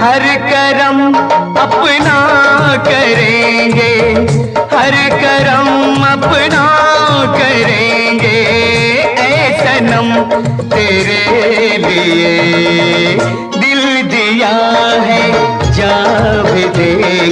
हर करम अपना करेंगे, हर करम अपना करेंगे सनम तेरे लिए दिल दिया है जा भी दे